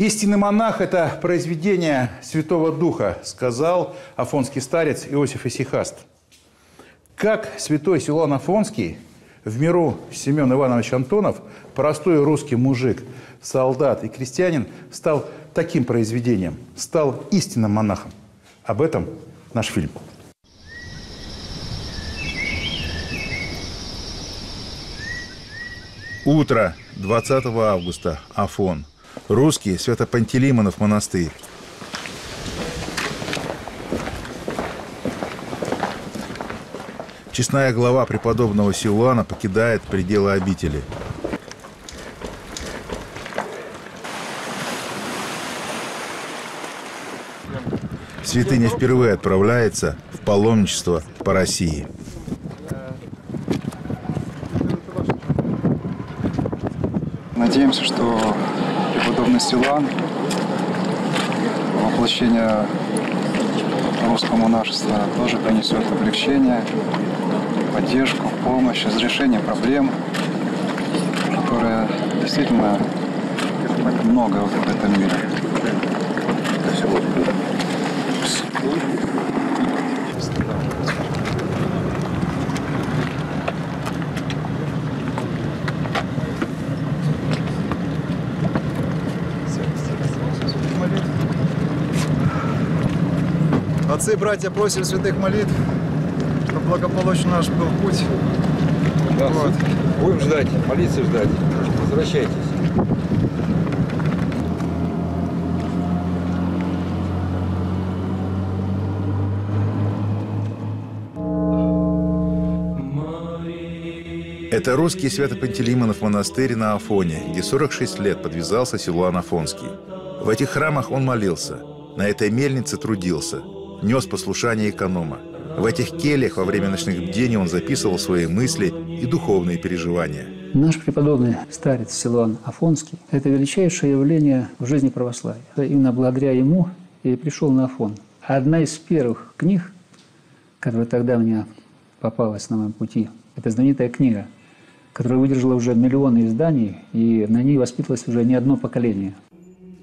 Истинный монах – это произведение Святого Духа, сказал афонский старец Иосиф Исихаст. Как святой Силуан Афонский, в миру Семен Иванович Антонов, простой русский мужик, солдат и крестьянин, стал таким произведением, стал истинным монахом. Об этом наш фильм. Утро 20 августа. Афон. Русский Свято-Пантелеймонов монастырь. Честная глава преподобного Силуана покидает пределы обители. Святыня впервые отправляется в паломничество по России. Надеемся, что преподобный Силан, воплощение русского монашества, тоже принесет облегчение, поддержку, помощь, разрешение проблем, которые действительно много в этом мире. Отцы и братья, просим святых молитв, чтобы благополучно наш был путь. Да, вот. Будем ждать, молиться ждать. Возвращайтесь. Это русский Свято-Пантелеймонов монастырь на Афоне, где 46 лет подвязался Силуан Афонский. В этих храмах он молился, на этой мельнице трудился, нес послушание эконома. В этих кельях во время ночных бдений он записывал свои мысли и духовные переживания. Наш преподобный старец Силуан Афонский – это величайшее явление в жизни православия. Именно благодаря ему я и пришел на Афон. Одна из первых книг, которая тогда мне попалась на моем пути, это знаменитая книга, которая выдержала уже миллионы изданий, и на ней воспитывалось уже не одно поколение.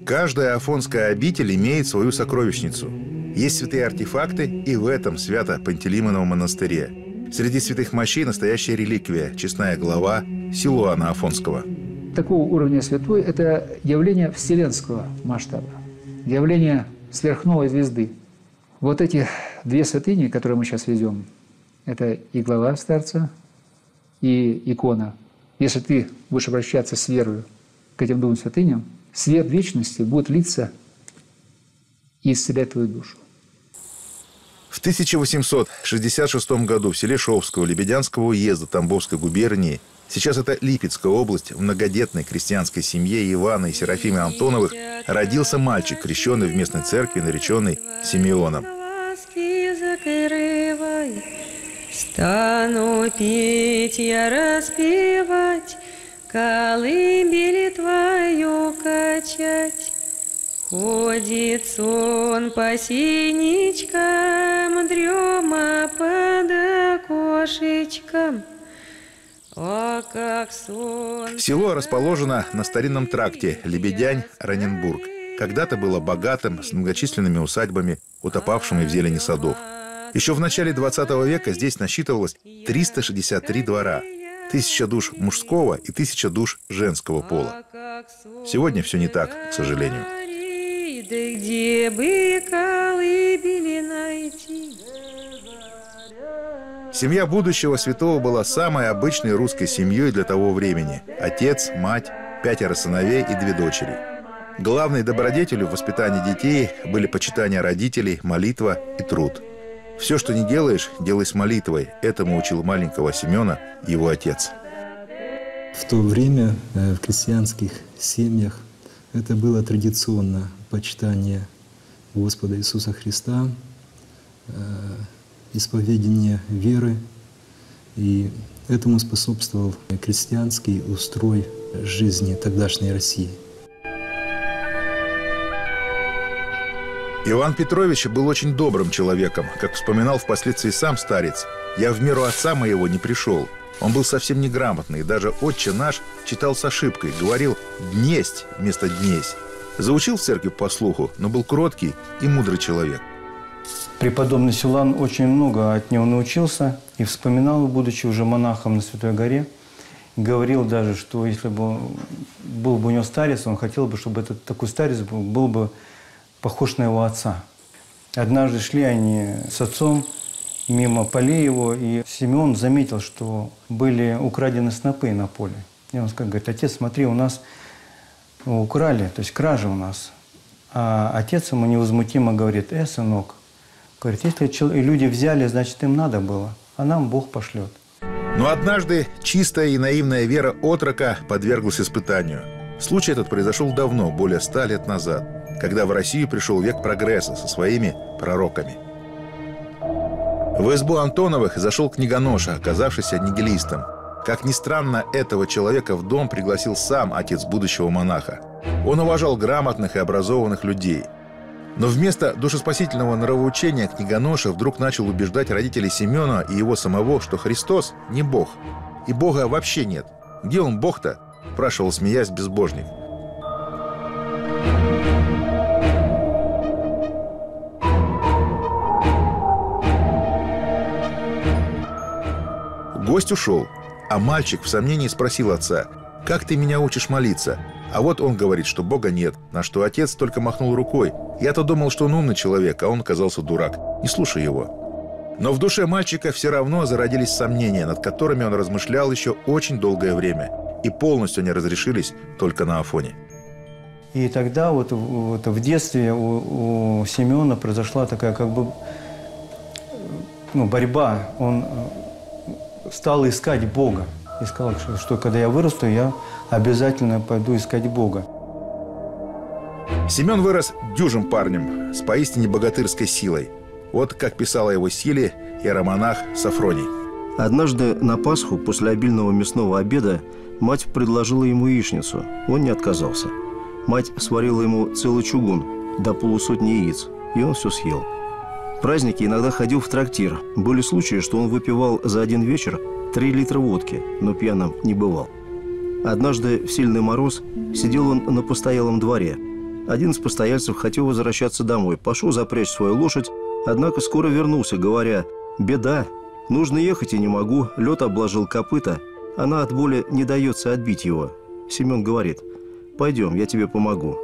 Каждая афонская обитель имеет свою сокровищницу. Есть святые артефакты и в этом свято-пантелеймоновом монастыре. Среди святых мощей настоящая реликвия, честная глава Силуана Афонского. Такого уровня святой – это явление вселенского масштаба, явление сверхновой звезды. Вот эти две святыни, которые мы сейчас везем, это и глава старца, и икона. Если ты будешь обращаться с верою к этим двум святыням, свет вечности будет литься и исцелять твою душу. В 1866 году в селе Шовского Лебедянского уезда Тамбовской губернии, сейчас это Липецкая область, в многодетной крестьянской семье Ивана и Серафимы Антоновых родился мальчик, крещенный в местной церкви, нареченный Симеоном. Стану петь я распевать, колыбели твою качать. Ходит сон по синичкам, дрема под окошечком. О, как сон... Село расположено на старинном тракте Лебедянь-Раненбург. Когда-то было богатым, с многочисленными усадьбами, утопавшими в зелени садов. Еще в начале 20 века здесь насчитывалось 363 двора, тысяча душ мужского и тысяча душ женского пола. Сегодня все не так, к сожалению. Где бы колыбели найти? Семья будущего святого была самой обычной русской семьей для того времени. Отец, мать, пятеро сыновей и две дочери. Главной добродетелью в воспитании детей были почитание родителей, молитва и труд. Все, что не делаешь, делай с молитвой. Этому учил маленького Семена его отец. В то время э, в крестьянских семьях это было традиционно почитание Господа Иисуса Христа, э, исповедение веры, и этому способствовал крестьянский устрой жизни тогдашней России. Иван Петрович был очень добрым человеком, как вспоминал впоследствии сам старец. «Я в меру отца моего не пришел. Он был совсем неграмотный, даже «Отче наш» читал с ошибкой, говорил «днесть» вместо «днесь». Заучил в церкви по слуху, но был кроткий и мудрый человек. Преподобный Силан очень много от него научился и вспоминал, будучи уже монахом на Святой горе, говорил даже, что если бы был бы у него старец, он хотел бы, чтобы этот такой старец был, был бы похож на его отца. Однажды шли они с отцом мимо полей его, и Симеон заметил, что были украдены снопы на поле. И он сказал, говорит, отец, смотри, у нас украли, то есть кража у нас. А отец ему невозмутимо говорит, э, сынок, говорит, если люди взяли, значит, им надо было, а нам Бог пошлет. Но однажды чистая и наивная вера отрока подверглась испытанию. Случай этот произошел давно, более ста лет назад, когда в Россию пришел век прогресса со своими пророками. В избу Антоновых зашел книгоноша, оказавшийся нигилистом – как ни странно, этого человека в дом пригласил сам отец будущего монаха. Он уважал грамотных и образованных людей. Но вместо душеспасительного нравоучения книгоноша вдруг начал убеждать родителей Семена и его самого, что Христос не Бог. И Бога вообще нет. Где он Бог-то? спрашивал, смеясь, безбожник. Гость ушел. А мальчик в сомнении спросил отца, «Как ты меня учишь молиться?» А вот он говорит, что Бога нет, на что отец только махнул рукой. Я-то думал, что он умный человек, а он оказался дурак. Не слушай его. Но в душе мальчика все равно зародились сомнения, над которыми он размышлял еще очень долгое время. И полностью они разрешились только на Афоне. И тогда вот, вот в детстве у, у Семена произошла такая как бы ну, борьба. Он стал искать Бога. И сказал, что, что когда я вырасту, я обязательно пойду искать Бога. Семен вырос дюжим парнем с поистине богатырской силой. Вот как писал о его силе иеромонах Сафроний. Однажды на Пасху после обильного мясного обеда мать предложила ему яичницу. Он не отказался. Мать сварила ему целый чугун до полусотни яиц, и он все съел – праздники иногда ходил в трактир. Были случаи, что он выпивал за один вечер 3 литра водки, но пьяным не бывал. Однажды в сильный мороз сидел он на постоялом дворе. Один из постояльцев хотел возвращаться домой, пошел запрячь свою лошадь, однако скоро вернулся, говоря «Беда, нужно ехать и не могу, лед обложил копыта, она от боли не дается отбить его». Семен говорит «Пойдем, я тебе помогу».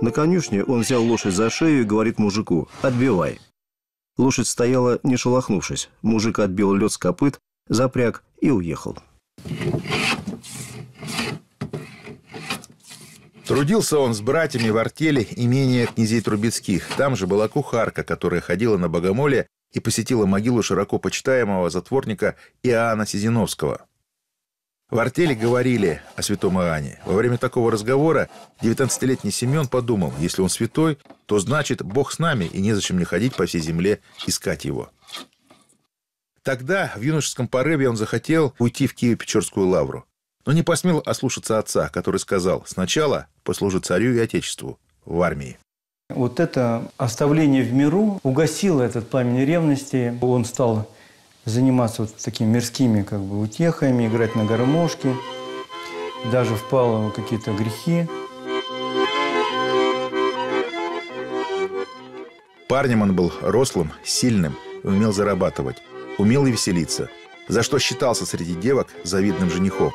На конюшне он взял лошадь за шею и говорит мужику «Отбивай». Лошадь стояла, не шелохнувшись. Мужик отбил лед с копыт, запряг и уехал. Трудился он с братьями в артели имения князей Трубецких. Там же была кухарка, которая ходила на богомоле и посетила могилу широко почитаемого затворника Иоанна Сизиновского. В артели говорили о святом Иоанне. Во время такого разговора 19-летний Семен подумал, если он святой, то значит Бог с нами, и незачем мне ходить по всей земле искать его. Тогда в юношеском порыве он захотел уйти в Киево-Печорскую лавру. Но не посмел ослушаться отца, который сказал сначала послужи царю и отечеству в армии. Вот это оставление в миру угасило этот пламень ревности. Он стал заниматься вот такими мирскими как бы утехами, играть на гармошке, даже впал в какие-то грехи. Парнем он был рослым, сильным умел зарабатывать, умел и веселиться, за что считался среди девок завидным женихом.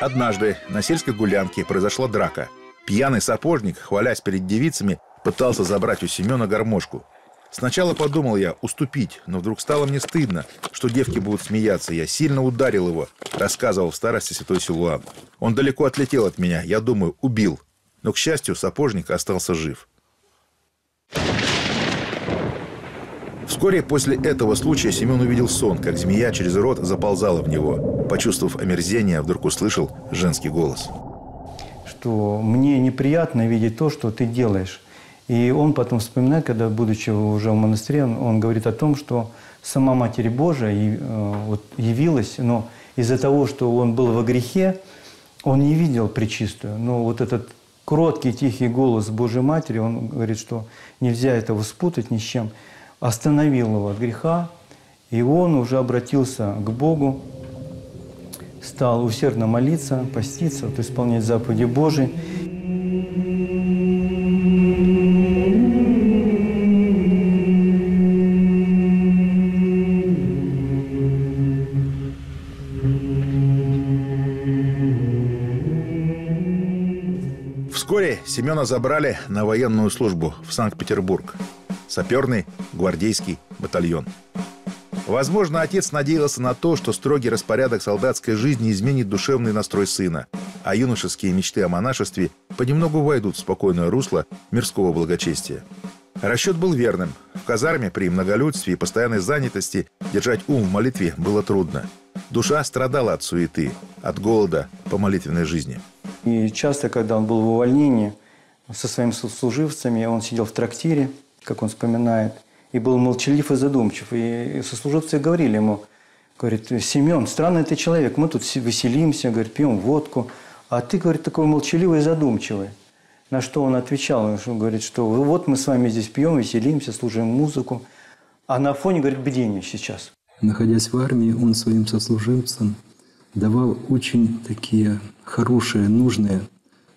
Однажды на сельской гулянке произошла драка. Пьяный сапожник, хвалясь перед девицами, пытался забрать у Семена гармошку. Сначала подумал я уступить, но вдруг стало мне стыдно, что девки будут смеяться. Я сильно ударил его, рассказывал в старости святой Силуан. Он далеко отлетел от меня, я думаю, убил. Но, к счастью, сапожник остался жив. Вскоре после этого случая Семен увидел сон, как змея через рот заползала в него. Почувствовав омерзение, вдруг услышал женский голос. Что мне неприятно видеть то, что ты делаешь. И он потом вспоминает, когда, будучи уже в монастыре, он, говорит о том, что сама Матерь Божия э, явилась, но из-за того, что он был во грехе, он не видел причистую. Но вот этот кроткий, тихий голос Божьей Матери, он говорит, что нельзя этого спутать ни с чем – остановил его от греха, и он уже обратился к Богу, стал усердно молиться, поститься, вот, исполнять заповеди Божии. Вскоре Семена забрали на военную службу в Санкт-Петербург. Саперный гвардейский батальон. Возможно, отец надеялся на то, что строгий распорядок солдатской жизни изменит душевный настрой сына, а юношеские мечты о монашестве понемногу войдут в спокойное русло мирского благочестия. Расчет был верным. В казарме при многолюдстве и постоянной занятости держать ум в молитве было трудно. Душа страдала от суеты, от голода по молитвенной жизни. И часто, когда он был в увольнении со своими сослуживцами, он сидел в трактире, как он вспоминает, и был молчалив и задумчив. И сослуживцы говорили ему, говорит, Семен, странный ты человек, мы тут веселимся, говорит, пьем водку, а ты, говорит, такой молчаливый и задумчивый. На что он отвечал, он говорит, что вот мы с вами здесь пьем, веселимся, служим музыку, а на фоне, говорит, бдение сейчас. Находясь в армии, он своим сослуживцам давал очень такие хорошие, нужные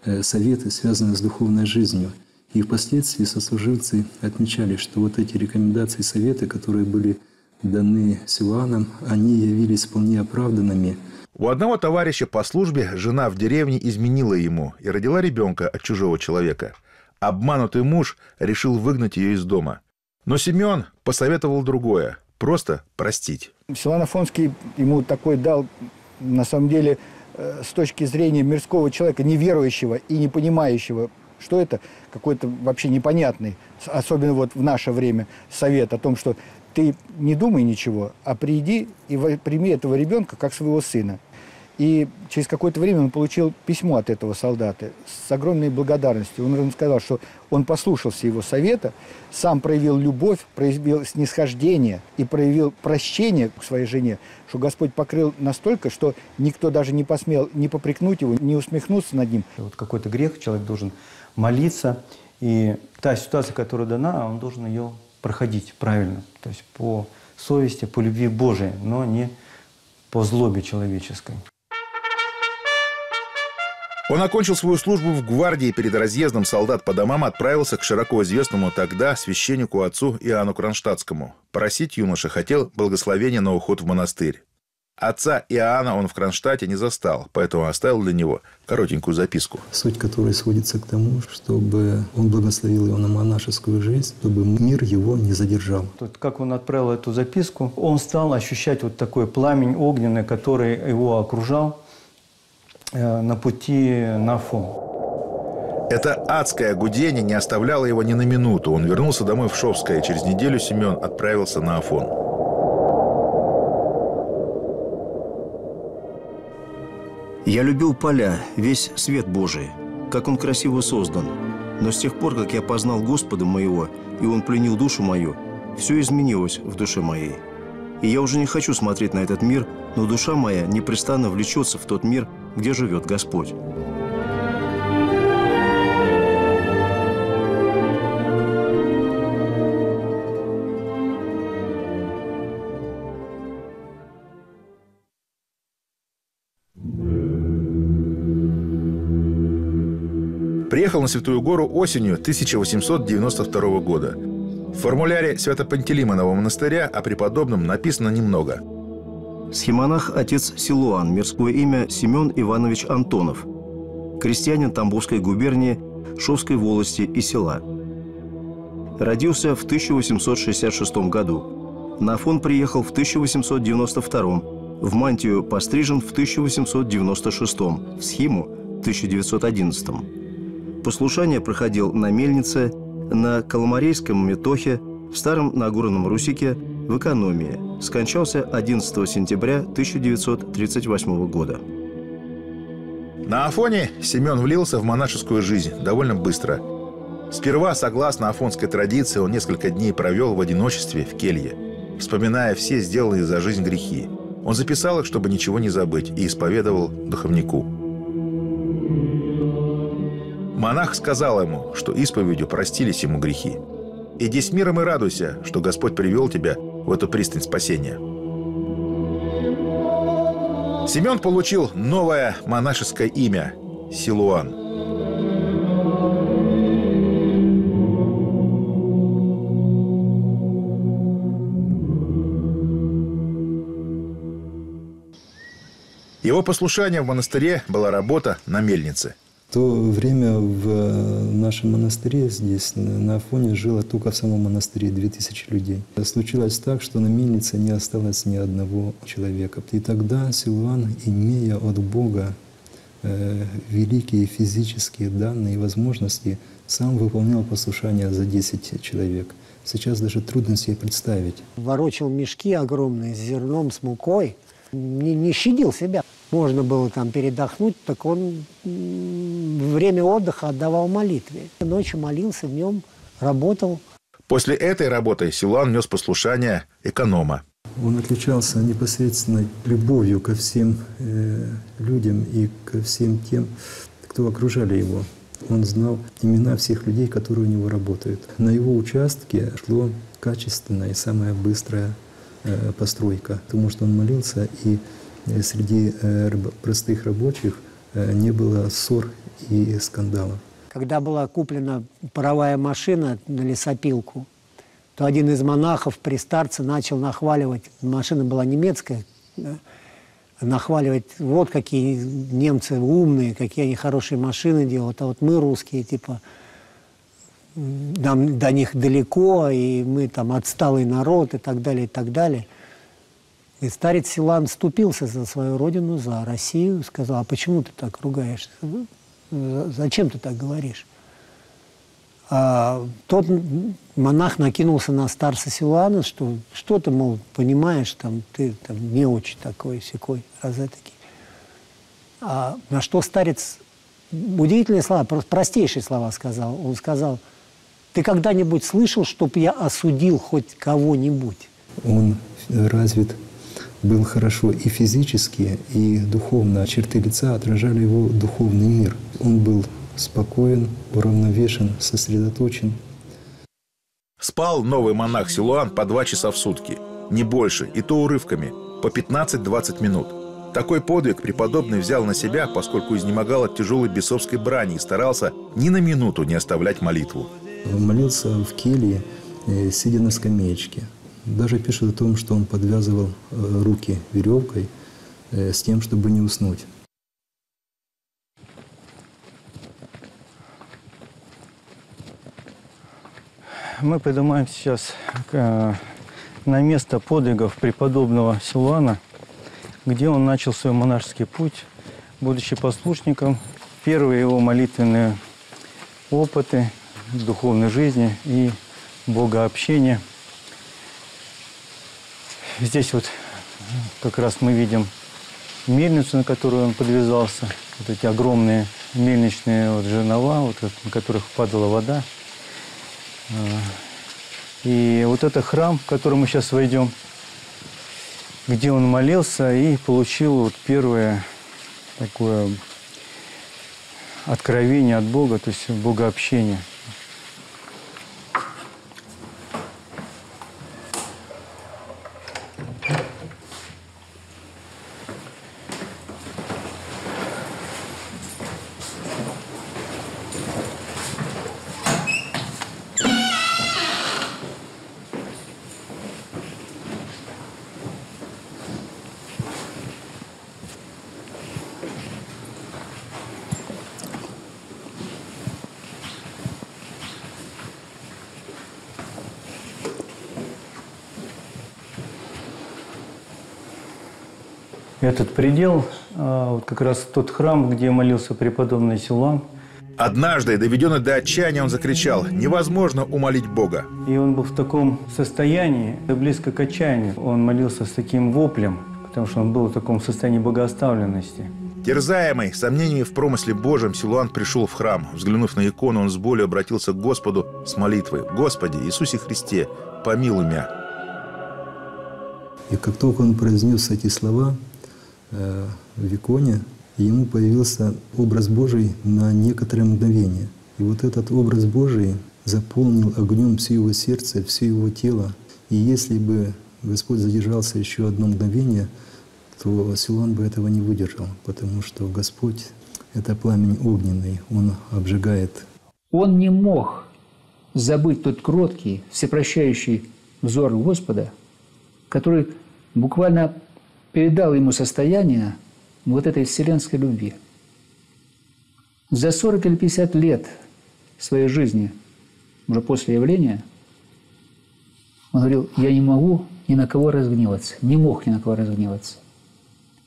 э, советы, связанные с духовной жизнью. И впоследствии сослуживцы отмечали, что вот эти рекомендации, советы, которые были даны Силуаном, они явились вполне оправданными – у одного товарища по службе жена в деревне изменила ему и родила ребенка от чужого человека. Обманутый муж решил выгнать ее из дома. Но Семен посоветовал другое – просто простить. Силан Афонский ему такой дал, на самом деле, э, с точки зрения мирского человека, неверующего и не понимающего, что это, какой-то вообще непонятный, особенно вот в наше время, совет о том, что ты не думай ничего, а приди и прими этого ребенка как своего сына. И через какое-то время он получил письмо от этого солдата с огромной благодарностью. Он сказал, что он послушался его совета, сам проявил любовь, проявил снисхождение и проявил прощение к своей жене, что Господь покрыл настолько, что никто даже не посмел не попрекнуть его, не усмехнуться над ним. Вот какой-то грех, человек должен молиться, и та ситуация, которая дана, он должен ее проходить правильно, то есть по совести, по любви Божией, но не по злобе человеческой. Он окончил свою службу в гвардии перед разъездом солдат по домам отправился к широко известному тогда священнику отцу Иоанну Кронштадтскому. Просить юноша хотел благословения на уход в монастырь. Отца Иоанна он в Кронштадте не застал, поэтому оставил для него коротенькую записку. Суть которой сводится к тому, чтобы он благословил его на монашескую жизнь, чтобы мир его не задержал. Тут, как он отправил эту записку, он стал ощущать вот такой пламень огненный, который его окружал э, на пути на Афон. Это адское гудение не оставляло его ни на минуту. Он вернулся домой в Шовское. Через неделю Семен отправился на Афон. Я любил поля, весь свет Божий, как он красиво создан. Но с тех пор, как я познал Господа моего, и он пленил душу мою, все изменилось в душе моей. И я уже не хочу смотреть на этот мир, но душа моя непрестанно влечется в тот мир, где живет Господь. Приехал на Святую Гору осенью 1892 года. В формуляре Свято-Пантелеймонова монастыря о преподобном написано немного. Схемонах отец Силуан, мирское имя Семен Иванович Антонов, крестьянин Тамбовской губернии, Шовской волости и села. Родился в 1866 году. На Афон приехал в 1892 в мантию пострижен в 1896 в схиму в 1911 Послушание проходил на Мельнице, на Коломарейском метохе, в Старом Нагорном Русике, в экономии. Скончался 11 сентября 1938 года. На Афоне Семен влился в монашескую жизнь довольно быстро. Сперва, согласно афонской традиции, он несколько дней провел в одиночестве в келье, вспоминая все сделанные за жизнь грехи. Он записал их, чтобы ничего не забыть, и исповедовал духовнику. Монах сказал ему, что исповедью простились ему грехи. Иди с миром и радуйся, что Господь привел тебя в эту пристань спасения. Семен получил новое монашеское имя – Силуан. Его послушание в монастыре была работа на мельнице. То время в нашем монастыре здесь, на Афоне, жило только в самом монастыре 2000 людей. Случилось так, что на мельнице не осталось ни одного человека. И тогда Силуан, имея от Бога э, великие физические данные и возможности, сам выполнял послушание за 10 человек. Сейчас даже трудно себе представить. Ворочал мешки огромные с зерном, с мукой, не, не щадил себя можно было там передохнуть, так он время отдыха отдавал молитве. Ночью молился, днем работал. После этой работы Силуан нес послушание эконома. Он отличался непосредственно любовью ко всем э, людям и ко всем тем, кто окружали его. Он знал имена всех людей, которые у него работают. На его участке шло качественная и самая быстрая э, постройка, потому что он молился и среди э, простых рабочих э, не было ссор и скандалов. Когда была куплена паровая машина на лесопилку, то один из монахов при старце начал нахваливать, машина была немецкая, нахваливать, вот какие немцы умные, какие они хорошие машины делают, а вот мы русские, типа, нам до них далеко, и мы там отсталый народ и так далее, и так далее. И старец Силан вступился за свою родину, за Россию, сказал, а почему ты так ругаешься? Зачем ты так говоришь? А тот монах накинулся на старца Силуана, что что ты, мол, понимаешь, там, ты там, не очень такой, секой, розетки. А на что старец удивительные слова, простейшие слова сказал. Он сказал, ты когда-нибудь слышал, чтобы я осудил хоть кого-нибудь? Он развит был хорошо и физически, и духовно. Черты лица отражали его духовный мир. Он был спокоен, уравновешен, сосредоточен. Спал новый монах Силуан по два часа в сутки. Не больше, и то урывками, по 15-20 минут. Такой подвиг преподобный взял на себя, поскольку изнемогал от тяжелой бесовской брани и старался ни на минуту не оставлять молитву. Молился в келье, э, сидя на скамеечке. Даже пишет о том, что он подвязывал э, руки веревкой э, с тем, чтобы не уснуть. Мы поднимаем сейчас э, на место подвигов преподобного Силуана, где он начал свой монашеский путь, будучи послушником. Первые его молитвенные опыты духовной жизни и богообщения – Здесь вот как раз мы видим мельницу, на которую он подвязался. Вот эти огромные мельничные вот жернова, вот, на которых падала вода. А, и вот это храм, в который мы сейчас войдем, где он молился и получил вот первое такое откровение от Бога, то есть богообщение – Этот предел, а, вот как раз тот храм, где молился преподобный Силан. Однажды, доведенный до отчаяния, он закричал, невозможно умолить Бога. И он был в таком состоянии, близко к отчаянию. Он молился с таким воплем, потому что он был в таком состоянии богооставленности. Терзаемый сомнениями в промысле Божьем, Силуан пришел в храм. Взглянув на икону, он с болью обратился к Господу с молитвой. «Господи, Иисусе Христе, помилуй меня». И как только он произнес эти слова, в иконе, ему появился образ Божий на некоторое мгновение. И вот этот образ Божий заполнил огнем все его сердце, все его тело. И если бы Господь задержался еще одно мгновение, то Силуан бы этого не выдержал, потому что Господь — это пламень огненный, Он обжигает. Он не мог забыть тот кроткий, всепрощающий взор Господа, который буквально передал ему состояние вот этой вселенской любви. За 40 или 50 лет своей жизни, уже после явления, он говорил, я не могу ни на кого разгневаться, не мог ни на кого разгневаться.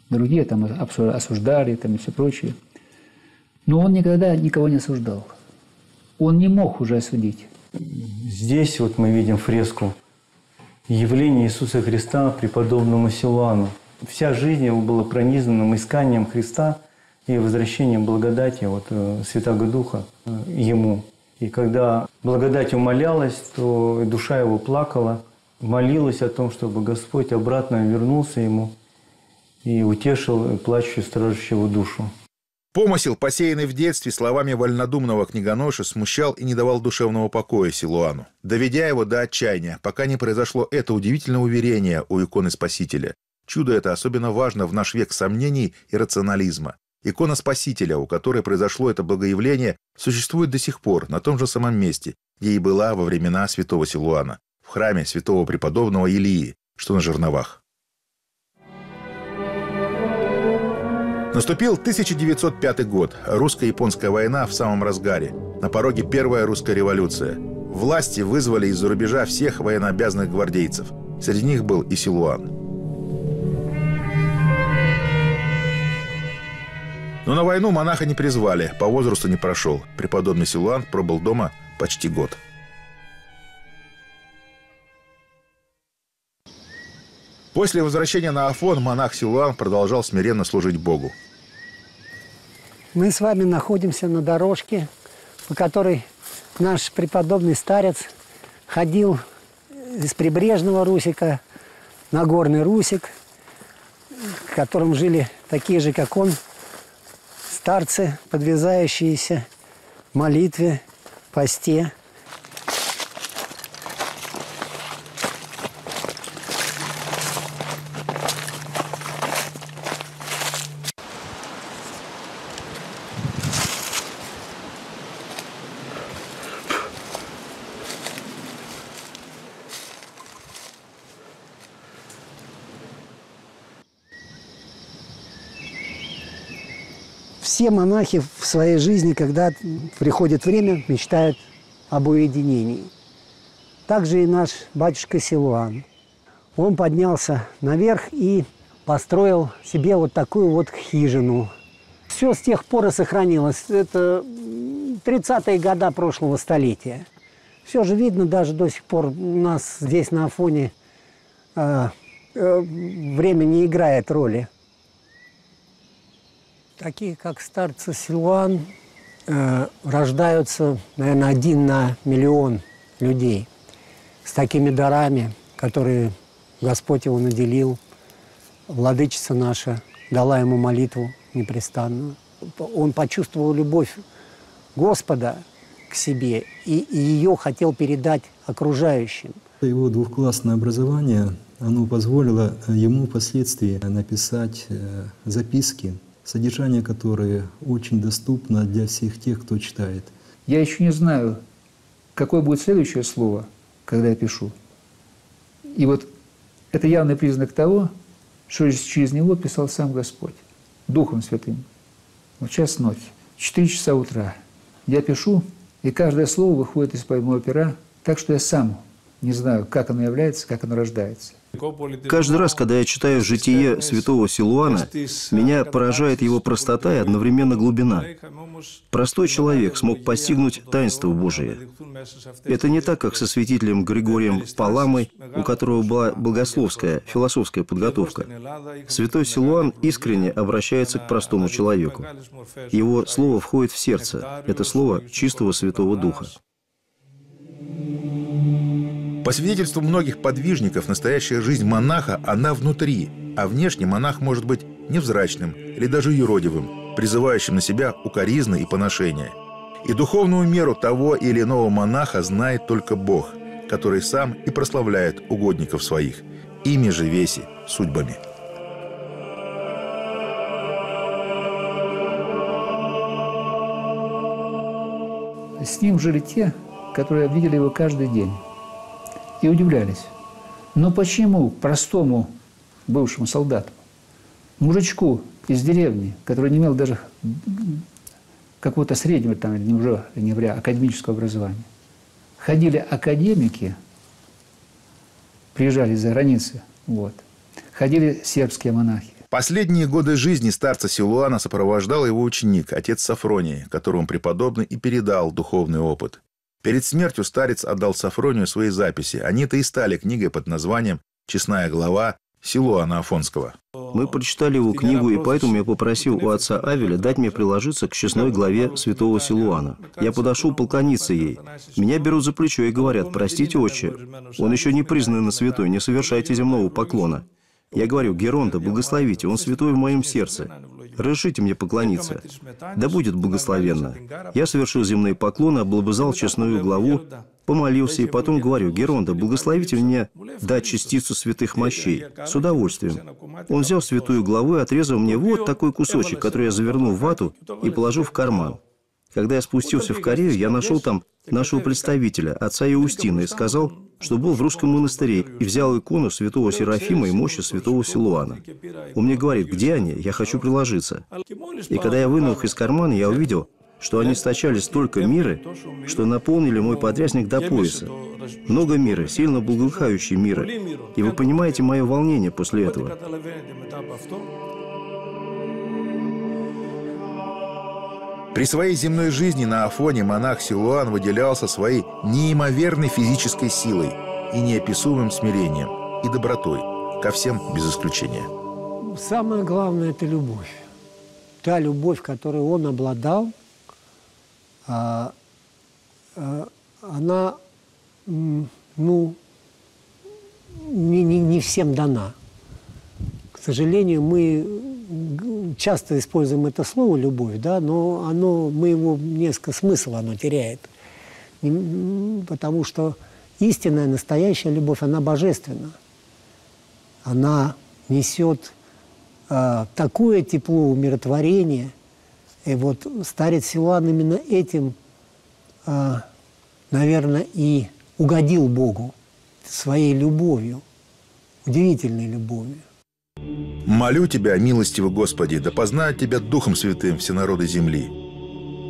Другие там осуждали там и все прочее. Но он никогда никого не осуждал. Он не мог уже осудить. Здесь вот мы видим фреску явление Иисуса Христа преподобному Силуану. Вся жизнь его была пронизана исканием Христа и возвращением благодати вот, э, Святого Духа э, ему. И когда благодать умолялась, то душа его плакала, молилась о том, чтобы Господь обратно вернулся ему и утешил плачущую, стражущего душу. Помысел, посеянный в детстве словами вольнодумного книгоноши, смущал и не давал душевного покоя Силуану, доведя его до отчаяния, пока не произошло это удивительное уверение у иконы Спасителя. Чудо это особенно важно в наш век сомнений и рационализма. Икона Спасителя, у которой произошло это благоявление, существует до сих пор на том же самом месте, где и была во времена святого Силуана, в храме святого преподобного Илии, что на жерновах. Наступил 1905 год. Русско-японская война в самом разгаре. На пороге первая русская революция. Власти вызвали из-за рубежа всех военнообязанных гвардейцев. Среди них был и Силуан. Но на войну монаха не призвали, по возрасту не прошел. Преподобный Силуан пробыл дома почти год. После возвращения на Афон монах Силуан продолжал смиренно служить Богу. Мы с вами находимся на дорожке, по которой наш преподобный старец ходил из прибрежного Русика на горный Русик, в котором жили такие же, как он, старцы, подвязающиеся молитве, посте – все монахи в своей жизни, когда приходит время, мечтают об уединении. Также и наш батюшка Силуан. Он поднялся наверх и построил себе вот такую вот хижину. Все с тех пор и сохранилось. Это 30-е годы прошлого столетия. Все же видно даже до сих пор у нас здесь на Афоне э, э, время не играет роли. Такие, как старцы Силуан, э, рождаются, наверное, один на миллион людей с такими дарами, которые Господь его наделил. Владычица наша дала ему молитву непрестанную. Он почувствовал любовь Господа к себе и, и ее хотел передать окружающим. Его двухклассное образование оно позволило ему впоследствии написать э, записки содержание которое очень доступно для всех тех, кто читает. Я еще не знаю, какое будет следующее слово, когда я пишу. И вот это явный признак того, что через него писал сам Господь, Духом Святым. Вот час ночь, 4 часа утра. Я пишу, и каждое слово выходит из-под моего пера, так что я сам не знаю, как оно является, как оно рождается. Каждый раз, когда я читаю житие святого Силуана, меня поражает его простота и одновременно глубина. Простой человек смог постигнуть таинство Божие. Это не так, как со святителем Григорием Паламой, у которого была богословская, философская подготовка. Святой Силуан искренне обращается к простому человеку. Его слово входит в сердце. Это слово чистого Святого Духа. По свидетельству многих подвижников, настоящая жизнь монаха, она внутри, а внешне монах может быть невзрачным или даже юродивым, призывающим на себя укоризны и поношения. И духовную меру того или иного монаха знает только Бог, который сам и прославляет угодников своих, ими же веси, судьбами. С ним жили те, которые видели его каждый день и удивлялись. Но почему простому бывшему солдату, мужичку из деревни, который не имел даже какого-то среднего, там, не уже не говоря, академического образования, ходили академики, приезжали из-за границы, вот, ходили сербские монахи. Последние годы жизни старца Силуана сопровождал его ученик, отец Сафроний, которому преподобный и передал духовный опыт. Перед смертью старец отдал Сафронию свои записи. Они-то и стали книгой под названием «Честная глава Силуана Афонского». Мы прочитали его книгу, и поэтому я попросил у отца Авеля дать мне приложиться к честной главе святого Силуана. Я подошел полклониться ей. Меня берут за плечо и говорят, простите, отче, он еще не признан на святой, не совершайте земного поклона. Я говорю, Геронда, благословите, он святой в моем сердце. Разрешите мне поклониться. Да будет благословенно. Я совершил земные поклоны, облобызал честную главу, помолился и потом говорю, Геронда, благословите меня дать частицу святых мощей. С удовольствием. Он взял святую главу и отрезал мне вот такой кусочек, который я завернул в вату и положил в карман. Когда я спустился в Корею, я нашел там нашего представителя, отца Иустина, и сказал, что был в русском монастыре и взял икону святого Серафима и мощи святого Силуана. Он мне говорит, где они? Я хочу приложиться. И когда я вынул их из кармана, я увидел, что они стачали столько мира, что наполнили мой подрясник до пояса. Много мира, сильно благоухающий мира. И вы понимаете мое волнение после этого. При своей земной жизни на Афоне монах Силуан выделялся своей неимоверной физической силой и неописуемым смирением и добротой ко всем без исключения. Самое главное – это любовь. Та любовь, которой он обладал, а, а, она, ну, не, не, не всем дана. Сожалению, мы часто используем это слово «любовь», да, но оно, мы его несколько смысл оно теряет. Потому что истинная, настоящая любовь, она божественна. Она несет э, такое тепло, умиротворение. И вот старец Силуан именно этим, э, наверное, и угодил Богу своей любовью, удивительной любовью. «Молю Тебя, милостивый Господи, да познают Тебя Духом Святым все народы земли».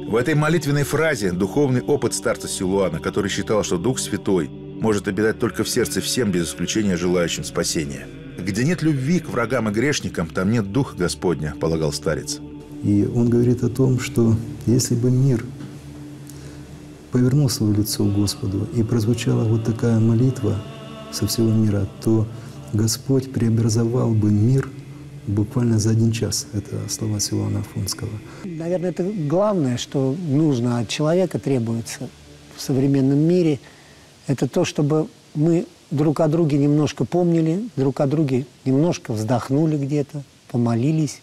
В этой молитвенной фразе духовный опыт старца Силуана, который считал, что Дух Святой может обитать только в сердце всем, без исключения желающим спасения. Где нет любви к врагам и грешникам, там нет Духа Господня, полагал старец. И он говорит о том, что если бы мир повернул свое лицо к Господу и прозвучала вот такая молитва со всего мира, то Господь преобразовал бы мир буквально за один час. Это слова Силуана Афонского. Наверное, это главное, что нужно от человека, требуется в современном мире, это то, чтобы мы друг о друге немножко помнили, друг о друге немножко вздохнули где-то, помолились.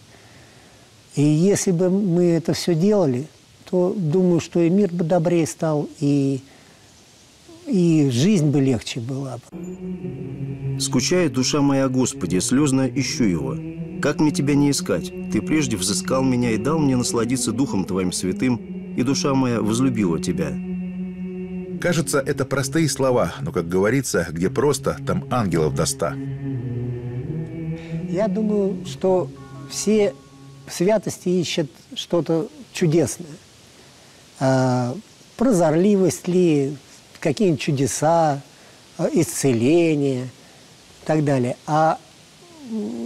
И если бы мы это все делали, то думаю, что и мир бы добрее стал, и и жизнь бы легче была. «Скучает душа моя, Господи, слезно ищу его. Как мне Тебя не искать? Ты прежде взыскал меня и дал мне насладиться Духом Твоим святым, и душа моя возлюбила Тебя». Кажется, это простые слова, но, как говорится, где просто, там ангелов до ста. Я думаю, что все в святости ищут что-то чудесное. А, прозорливость ли, какие-нибудь чудеса, э, исцеление и так далее. А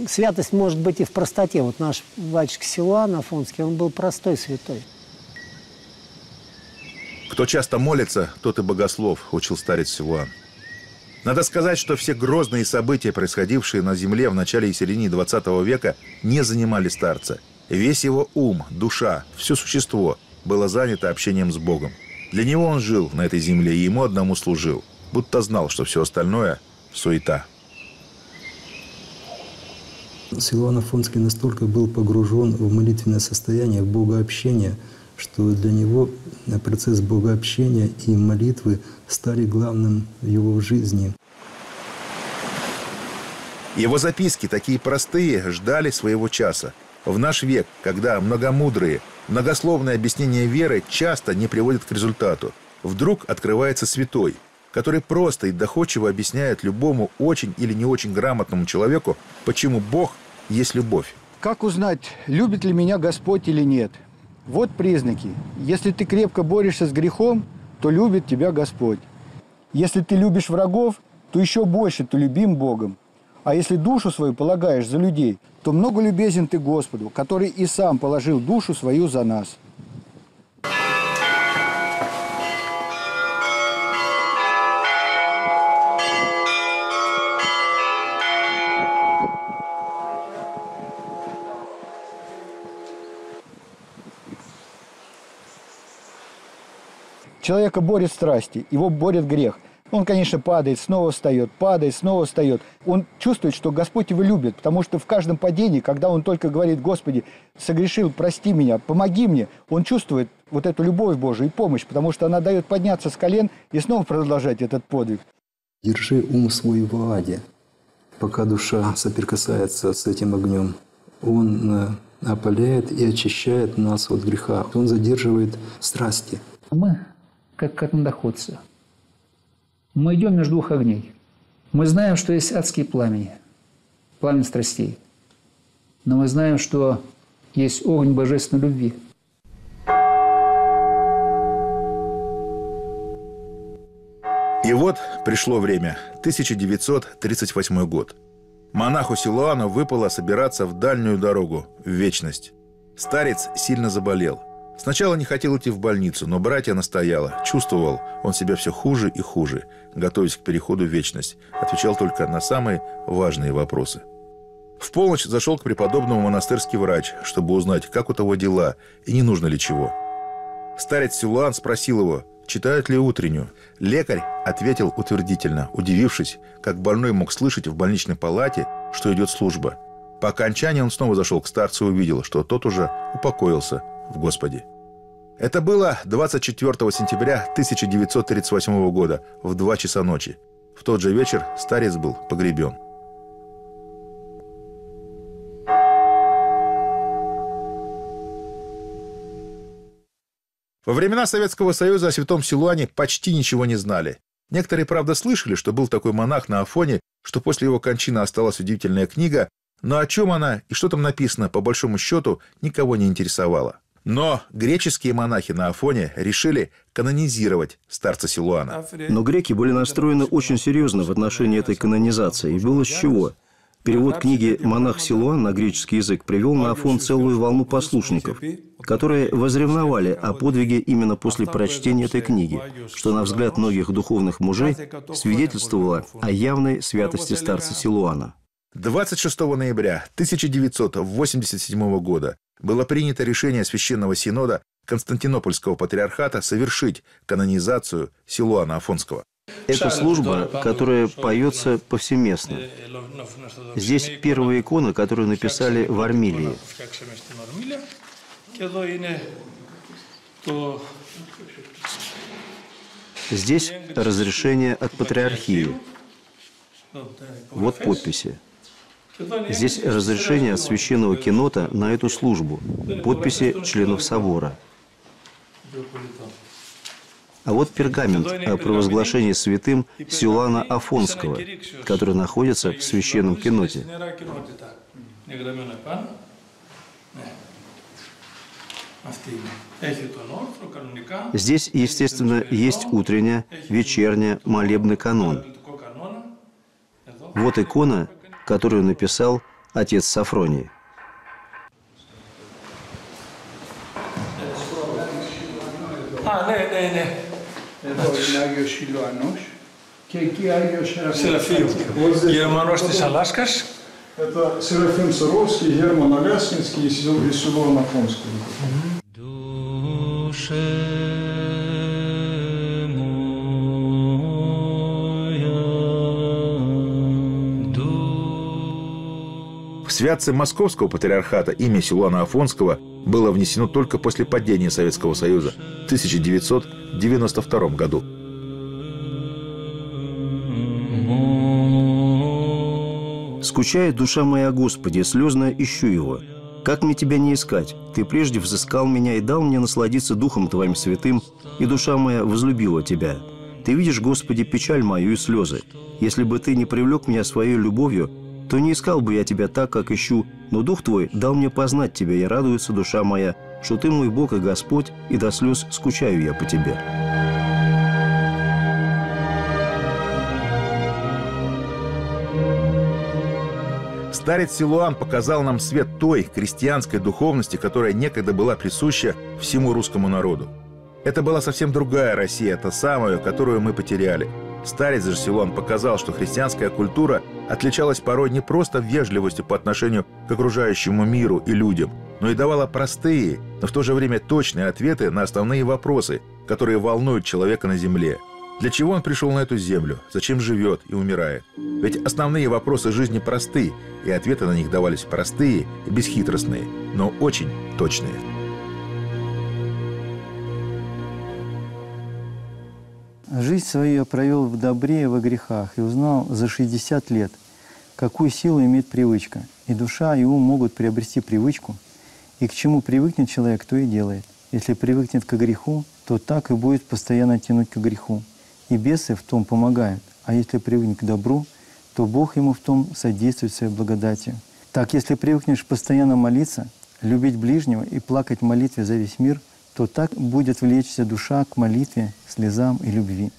святость может быть и в простоте. Вот наш батюшка Силуан Афонский, он был простой святой. Кто часто молится, тот и богослов, учил старец Силуан. Надо сказать, что все грозные события, происходившие на Земле в начале и середине 20 века, не занимали старца. Весь его ум, душа, все существо было занято общением с Богом. Для него он жил на этой земле и ему одному служил, будто знал, что все остальное – суета. Силуан Афонский настолько был погружен в молитвенное состояние, в богообщение, что для него процесс богообщения и молитвы стали главным в его жизни. Его записки, такие простые, ждали своего часа. В наш век, когда многомудрые, многословные объяснения веры часто не приводят к результату, вдруг открывается святой, который просто и доходчиво объясняет любому очень или не очень грамотному человеку, почему Бог есть любовь. Как узнать, любит ли меня Господь или нет? Вот признаки. Если ты крепко борешься с грехом, то любит тебя Господь. Если ты любишь врагов, то еще больше ты любим Богом. А если душу свою полагаешь за людей, то много любезен ты Господу, который и сам положил душу свою за нас. Человека борет страсти, его борет грех. Он, конечно, падает, снова встает, падает, снова встает. Он чувствует, что Господь его любит, потому что в каждом падении, когда он только говорит, Господи, согрешил, прости меня, помоги мне, он чувствует вот эту любовь Божию и помощь, потому что она дает подняться с колен и снова продолжать этот подвиг. Держи ум свой в аде, пока душа соприкасается с этим огнем. Он э, опаляет и очищает нас от греха. Он задерживает страсти. Мы как катнодоходцы. Мы идем между двух огней. Мы знаем, что есть адские пламени, пламя страстей. Но мы знаем, что есть огонь божественной любви. И вот пришло время, 1938 год. Монаху Силуану выпало собираться в дальнюю дорогу, в вечность. Старец сильно заболел – Сначала не хотел идти в больницу, но братья настояла. Чувствовал он себя все хуже и хуже, готовясь к переходу в вечность. Отвечал только на самые важные вопросы. В полночь зашел к преподобному монастырский врач, чтобы узнать, как у того дела и не нужно ли чего. Старец Силуан спросил его, читают ли утреннюю. Лекарь ответил утвердительно, удивившись, как больной мог слышать в больничной палате, что идет служба. По окончании он снова зашел к старцу и увидел, что тот уже упокоился в Господе. Это было 24 сентября 1938 года в 2 часа ночи. В тот же вечер старец был погребен. Во времена Советского Союза о Святом Силуане почти ничего не знали. Некоторые, правда, слышали, что был такой монах на Афоне, что после его кончины осталась удивительная книга, но о чем она и что там написано, по большому счету, никого не интересовало. Но греческие монахи на Афоне решили канонизировать старца Силуана. Но греки были настроены очень серьезно в отношении этой канонизации. И было с чего. Перевод книги «Монах Силуан» на греческий язык привел на Афон целую волну послушников, которые возревновали о подвиге именно после прочтения этой книги, что, на взгляд многих духовных мужей, свидетельствовало о явной святости старца Силуана. 26 ноября 1987 года было принято решение Священного Синода Константинопольского патриархата совершить канонизацию Силуана Афонского. Это служба, которая поется повсеместно. Здесь первая икона, которую написали в Армилии. Здесь разрешение от патриархии. Вот подписи. Здесь разрешение от священного кинота на эту службу, подписи членов собора. А вот пергамент о провозглашении святым Силуана Афонского, который находится в священном киноте. Здесь, естественно, есть утренняя, вечерняя, молебный канон. Вот икона которую написал отец Сафроний. Α, ναι, ναι, ναι. Εδώ είναι Άγιος Σιλουανός. Και εκεί Άγιος Σεραφείου. Γερμανός της Αλάσκας. Это Серафим Саровский, Герман Аляскинский и Силуан Афонский. Душе святце Московского патриархата имя Силуана Афонского было внесено только после падения Советского Союза в 1992 году. Скучает душа моя, Господи, слезно ищу его. Как мне тебя не искать? Ты прежде взыскал меня и дал мне насладиться Духом Твоим святым, и душа моя возлюбила Тебя. Ты видишь, Господи, печаль мою и слезы. Если бы Ты не привлек меня своей любовью, то не искал бы я Тебя так, как ищу, но Дух Твой дал мне познать Тебя, и радуется душа моя, что Ты мой Бог и Господь, и до слез скучаю я по Тебе». Старец Силуан показал нам свет той крестьянской духовности, которая некогда была присуща всему русскому народу. Это была совсем другая Россия, та самая, которую мы потеряли. Старец же Силуан показал, что христианская культура отличалась порой не просто вежливостью по отношению к окружающему миру и людям, но и давала простые, но в то же время точные ответы на основные вопросы, которые волнуют человека на земле – для чего он пришел на эту землю? Зачем живет и умирает? Ведь основные вопросы жизни просты, и ответы на них давались простые и бесхитростные, но очень точные. Жизнь свою я провел в добре и во грехах и узнал за 60 лет, какую силу имеет привычка. И душа, и ум могут приобрести привычку, и к чему привыкнет человек, то и делает. Если привыкнет к греху, то так и будет постоянно тянуть к греху и бесы в том помогают. А если привыкнет к добру, то Бог ему в том содействует своей благодатью. Так, если привыкнешь постоянно молиться, любить ближнего и плакать в молитве за весь мир, то так будет влечься душа к молитве, слезам и любви.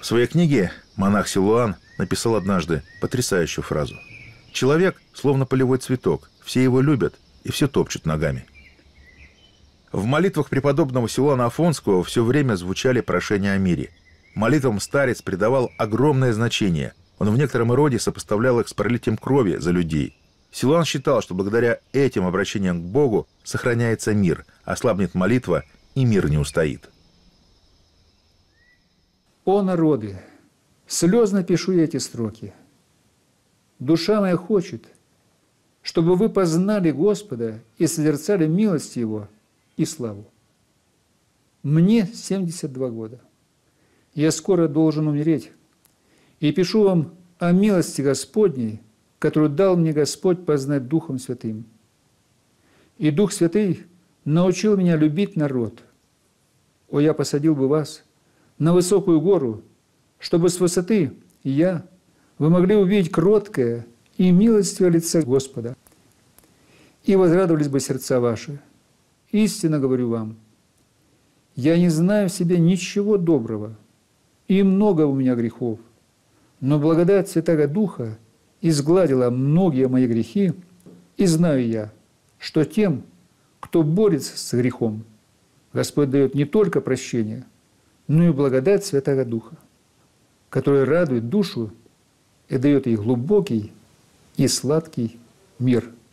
В своей книге монах Силуан написал однажды потрясающую фразу. «Человек словно полевой цветок, все его любят и все топчут ногами». В молитвах преподобного Силуана Афонского все время звучали прошения о мире – Молитвам старец придавал огромное значение. Он в некотором роде сопоставлял их с пролитием крови за людей. Силуан считал, что благодаря этим обращениям к Богу сохраняется мир, ослабнет молитва, и мир не устоит. «О народы! Слезно пишу я эти строки. Душа моя хочет, чтобы вы познали Господа и созерцали милость Его и славу. Мне 72 года – я скоро должен умереть. И пишу вам о милости Господней, которую дал мне Господь познать Духом Святым. И Дух Святый научил меня любить народ. О, я посадил бы вас на высокую гору, чтобы с высоты я, вы могли увидеть кроткое и милостивое лица Господа, и возрадовались бы сердца ваши. Истинно говорю вам, я не знаю в себе ничего доброго – и много у меня грехов. Но благодать Святого Духа изгладила многие мои грехи, и знаю я, что тем, кто борется с грехом, Господь дает не только прощение, но и благодать Святого Духа, которая радует душу и дает ей глубокий и сладкий мир –